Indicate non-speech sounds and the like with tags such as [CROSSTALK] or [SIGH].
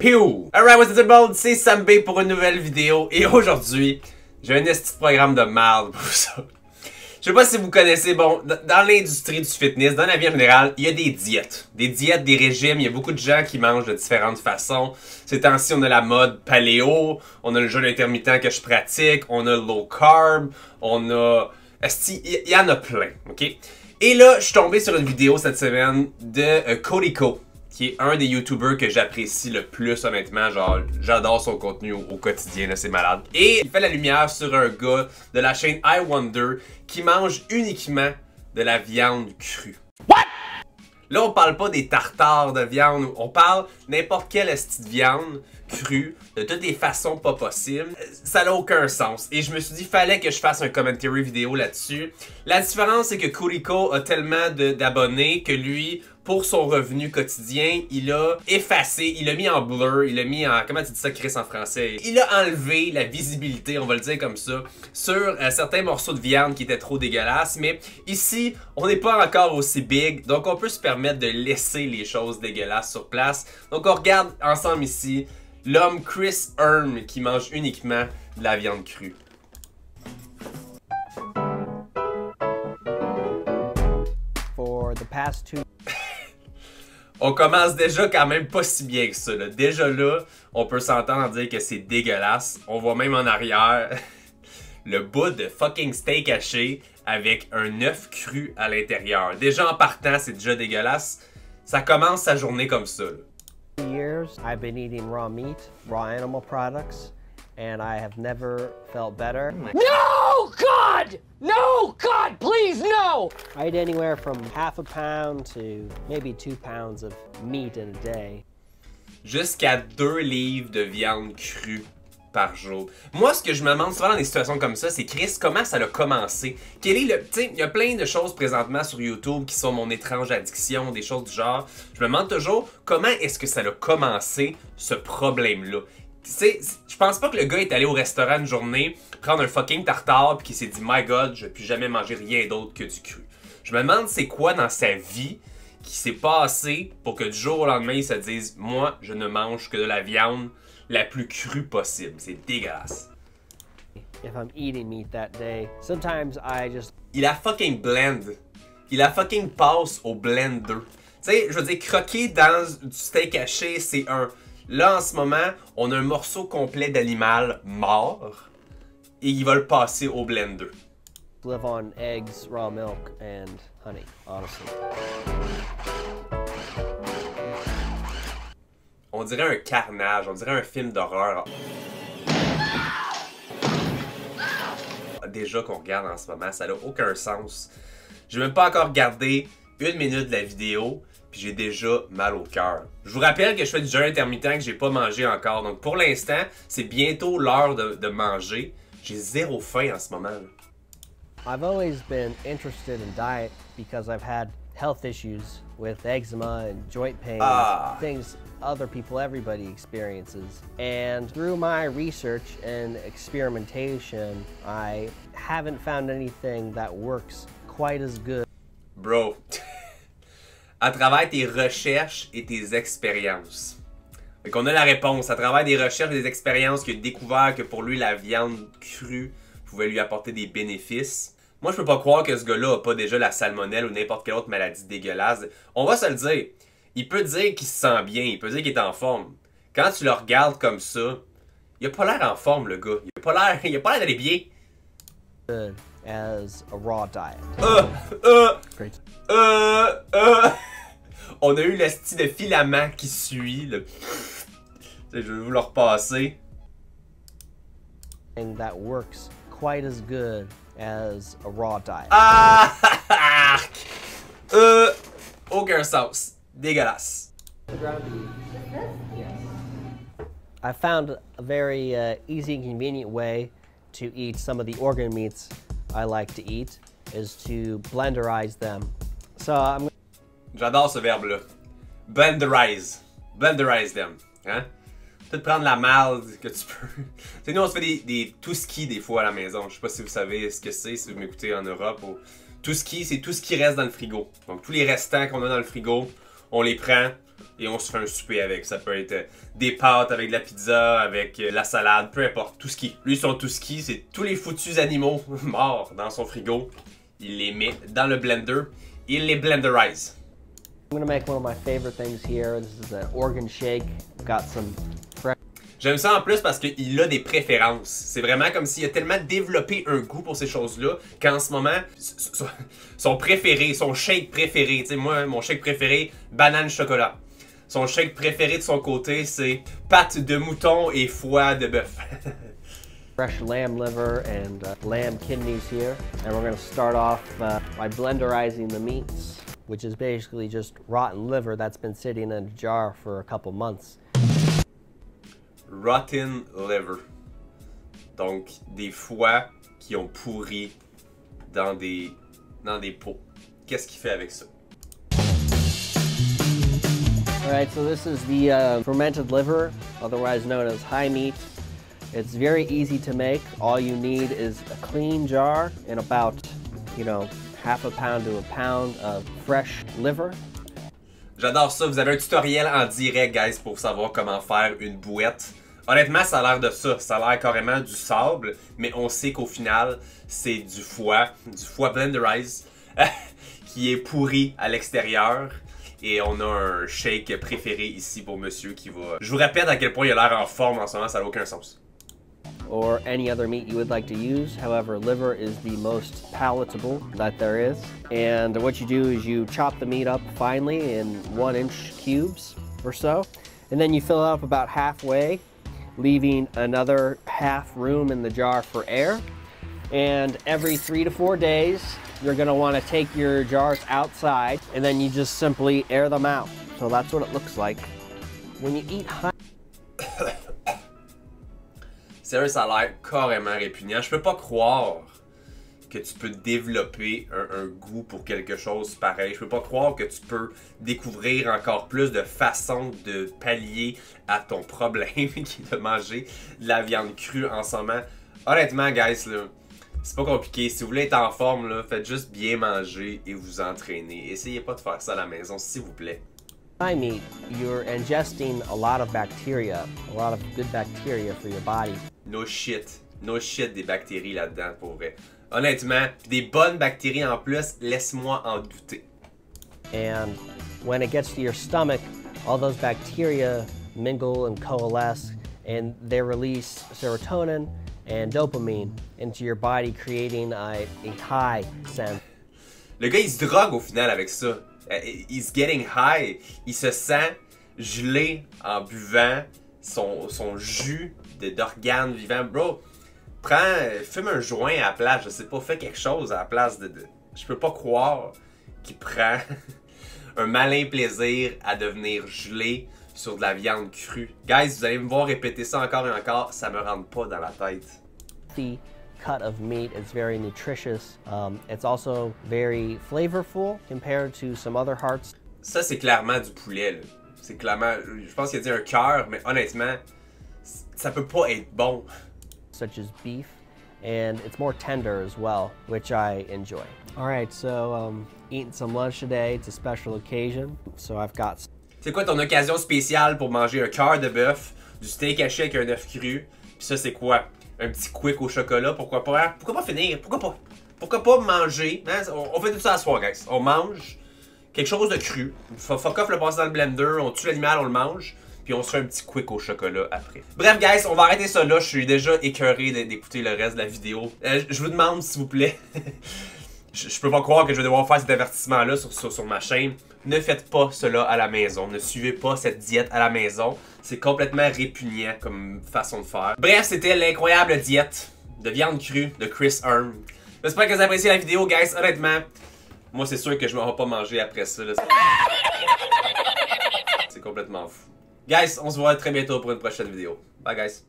Pew! Alright, what's up? C'est pour une nouvelle vidéo. Et aujourd'hui, j'ai un petit programme de merde pour ça. Je sais pas si vous connaissez, bon, dans l'industrie du fitness, dans la vie en général, il y a des diètes. Des diètes, des régimes, il y a beaucoup de gens qui mangent de différentes façons. Ces temps-ci, on a la mode paléo, on a le jeûne intermittent que je pratique, on a low carb, on a... Il y en a plein, ok? Et là, je suis tombé sur une vidéo cette semaine de euh, Cody Co qui est un des YouTubers que j'apprécie le plus, honnêtement. Genre, j'adore son contenu au, quotidien, là, c'est malade. Et il fait la lumière sur un gars de la chaîne I Wonder qui mange uniquement de la viande crue. What? Là, on parle pas des tartares de viande, on parle n'importe quelle de viande crue, de toutes les façons pas possibles. Ça n'a aucun sens. Et je me suis dit, fallait que je fasse un commentary vidéo là-dessus. La différence, c'est que Kuriko a tellement d'abonnés que lui, pour son revenu quotidien, il a effacé, il a mis en blur, il a mis en... Comment tu dis ça, Chris, en français? Il a enlevé la visibilité, on va le dire comme ça, sur euh, certains morceaux de viande qui étaient trop dégueulasses. Mais ici, on n'est pas encore aussi big, donc on peut se permettre de laisser les choses dégueulasses sur place. Donc on regarde ensemble ici l'homme Chris Erm qui mange uniquement de la viande crue. For the past two [LAUGHS] on commence déjà quand même pas si bien que ça. Déjà là, on peut s'entendre dire que c'est dégueulasse. On voit même en arrière [LAUGHS] le bout de fucking steak haché avec un œuf cru à l'intérieur. Déjà en partant, c'est déjà dégueulasse. Ça commence sa journée comme ça. Years, I've been eating raw meat, raw animal products, and I have never felt better. No, God! No, God, please, no! I eat anywhere from half a pound to maybe two pounds of meat in a day. Jusqu'à deux livres de viande crue par jour. Moi, ce que je me demande souvent dans des situations comme ça, c'est Chris, comment ça a commencé? Quel est le. Tu il y a plein de choses présentement sur YouTube qui sont mon étrange addiction, des choses du genre. Je me demande toujours comment est-ce que ça a commencé, ce problème-là? Tu sais, je pense pas que le gars est allé au restaurant une journée, prendre un fucking tartare, puis qu'il s'est dit, my god, je plus jamais manger rien d'autre que du cru. Je me demande c'est quoi dans sa vie qui s'est passé pour que du jour au lendemain, il se dise, moi, je ne mange que de la viande la plus crue possible. C'est dégueulasse. If I'm eating meat that day, sometimes I just... Il a fucking blend. Il a fucking passe au blender. Tu sais, je veux dire, croquer dans du steak haché, c'est un Là, en ce moment, on a un morceau complet d'animal mort et il va le passer au blender. Live on eggs, raw milk and honey, honestly. On dirait un carnage, on dirait un film d'horreur. Déjà qu'on regarde en ce moment, ça n'a aucun sens. Je n'ai même pas encore regardé une minute de la vidéo puis j'ai déjà mal au cœur. Je vous rappelle que je fais du jeûne intermittent que j'ai pas mangé encore. Donc pour l'instant, c'est bientôt l'heure de, de, manger. J'ai zéro faim en ce moment. I've always been interested in diet because I've had health issues with eczema and joint pain, ah. things other people, everybody experiences. And through my research and experimentation, I haven't found anything that works quite as good. Bro. [LAUGHS] à travers tes recherches et tes expériences. Donc on a la réponse. À travers des recherches et des expériences qu'il a découvert que pour lui, la viande crue pouvait lui apporter des bénéfices. Moi, je peux pas croire que ce gars-là a pas déjà la salmonelle ou n'importe quelle autre maladie dégueulasse. On va se le dire. Il peut dire qu'il se sent bien, il peut dire qu'il est en forme. Quand tu le regardes comme ça, il a pas l'air en forme, le gars. Il a pas l'air, [LAUGHS] il a pas l'air d'aller bien. As a raw diet. Euh, euh, euh, euh. [LAUGHS] On a eu le style de filament qui suit. Le... [LAUGHS] Je vais vous le repasser. That works quite as good as a raw diet. Ah! euh, aucun sens. Dégueulasse. I found a very uh, easy and convenient way to eat some of the organ meats I like to eat is to blenderize them. So I'm J'adore ce verbe-là. Blenderize. Blenderize them. Hein? Peut-être prendre la malle que tu peux. [LAUGHS] tu nous, on se fait des, tout ski des fois à la maison. Je sais pas si vous savez ce que c'est, si vous m'écoutez en Europe. Ou... Tout ski, c'est tout ce qui reste dans le frigo. Donc, tous les restants qu'on a dans le frigo, on les prend et on se fait un souper avec. Ça peut être des pâtes avec de la pizza, avec la salade, peu importe, tout ski. Lui, son tout ski, c'est tous les foutus animaux [LAUGHS] morts dans son frigo. Il les met dans le blender. Il les blenderise. J'aime ça en plus parce qu'il a des préférences. C'est vraiment comme s'il a tellement développé un goût pour ces choses-là qu'en ce moment, son préféré, son shake préféré, tu sais, moi, mon shake préféré, banane chocolat. Son shake préféré de son côté, c'est pâte de mouton et foie de bœuf. [LAUGHS] fresh lamb liver and uh, lamb kidneys here. And we're gonna start off uh, by blenderizing the meats, which is basically just rotten liver that's been sitting in a jar for a couple months. rotten liver. Donc, des foies qui ont pourri dans des, dans des pots. Qu'est-ce qu'il fait avec ça? Alright, so this is the uh, fermented liver, otherwise known as high meat. It's very easy to make. All you need is a clean jar and about, you know, half a pound to a pound of fresh liver. J'adore ça. Vous avez un tutoriel en direct, guys, pour savoir comment faire une bouette. Honnêtement, ça a l'air de ça. Ça a l'air carrément du sable, mais on sait qu'au final, c'est du foie, du foie blenderized, [LAUGHS] qui est pourri à l'extérieur. Et on a un shake préféré ici pour monsieur qui va... Je vous répète à quel point il a l'air en forme en ce moment, ça n'a aucun sens. Or any other meat you would like to use. However, liver is the most palatable that there is. And what you do is you chop the meat up finely in one inch cubes or so. And then you fill it up about halfway leaving another half room in the jar for air. And every three to four days, you're gonna wanna take your jars outside and then you just simply air them out. So that's what it looks like. When you eat high Sérieux, ça a l'air carrément répugnant. Je peux pas croire que tu peux développer un, goût pour quelque chose pareil. Je peux pas croire que tu peux découvrir encore plus de façons de pallier à ton problème [LAUGHS] qui est de manger de la viande crue en ce moment. Honnêtement, guys, là, c'est pas compliqué. Si vous voulez être en forme, faites juste bien manger et vous entraîner. Essayez pas de faire ça à la maison, s'il vous plaît. meat, you're ingesting a lot of bacteria, a lot of good bacteria for your body. No shit. No shit des bactéries là-dedans, pour vrai. Honnêtement, des bonnes bactéries en plus, laisse-moi en douter. And when it gets to your stomach, all those bacteria mingle and coalesce and they release serotonin and dopamine into your body, creating a, a high sense. Le gars, il se drogue au final avec ça. Euh, he's getting high. Il se sent gelé en buvant son, son jus d'organes vivants. Bro, prends, fume un joint à la place, je sais pas, fais quelque chose à la place de. Je peux pas croire qu'il prend [LAUGHS] un malin plaisir à devenir gelé sur de la viande crue. Guys, vous allez me voir répéter ça encore et encore, ça me rentre pas dans la tête. The cut of meat, it's very nutritious. Um, it's also very flavorful compared to some other hearts. Ça, c'est clairement du poulet. C'est clairement, je pense qu'il a dit un cœur, mais honnêtement, ça peut pas être bon. such as beef, and it's more tender as well, which I enjoy. All right, so um, eating some lunch today. It's a special occasion, so I've got. C'est quoi ton occasion spéciale pour manger un cœur de bœuf, du steak haché avec un œuf cru, puis ça c'est quoi? Un petit quick au chocolat, pourquoi pas? Hein? Pourquoi pas finir? Pourquoi pas? Pourquoi pas manger? Hein? On, on, fait tout ça à soir, guys. On mange quelque chose de cru. Fuck off le passer dans le blender, on tue l'animal, on le mange puis on se fait un petit quick au chocolat après. Bref, guys, on va arrêter ça là. Je suis déjà écœuré d'écouter le reste de la vidéo. Euh, je vous demande, s'il vous plaît, [LAUGHS] je, peux pas croire que je vais devoir faire cet avertissement-là sur, sur, ma chaîne. Ne faites pas cela à la maison. Ne suivez pas cette diète à la maison. C'est complètement répugnant comme façon de faire. Bref, c'était l'incroyable diète de viande crue de Chris Arm. J'espère que vous appréciez la vidéo, guys. Honnêtement, moi, c'est sûr que je m'en vais pas manger après ça. C'est complètement fou. Guys, on se voit très bientôt pour une prochaine vidéo. Bye guys.